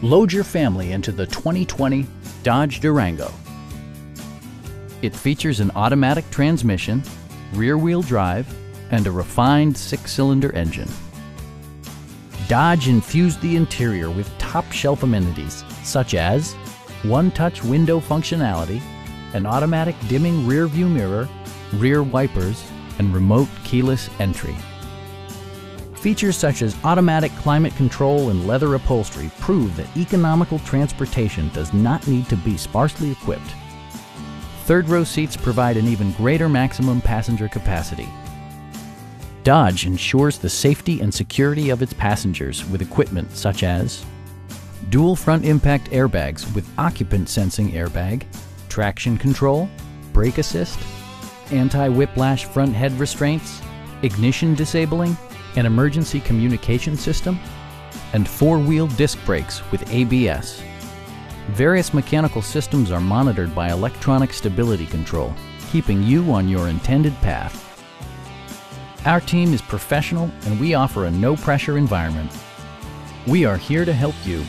Load your family into the 2020 Dodge Durango. It features an automatic transmission, rear-wheel drive, and a refined six-cylinder engine. Dodge infused the interior with top-shelf amenities such as one-touch window functionality, an automatic dimming rear-view mirror, rear wipers, and remote keyless entry. Features such as automatic climate control and leather upholstery prove that economical transportation does not need to be sparsely equipped. Third row seats provide an even greater maximum passenger capacity. Dodge ensures the safety and security of its passengers with equipment such as dual front impact airbags with occupant sensing airbag, traction control, brake assist, anti-whiplash front head restraints, ignition disabling, an emergency communication system, and four-wheel disc brakes with ABS. Various mechanical systems are monitored by electronic stability control, keeping you on your intended path. Our team is professional and we offer a no-pressure environment. We are here to help you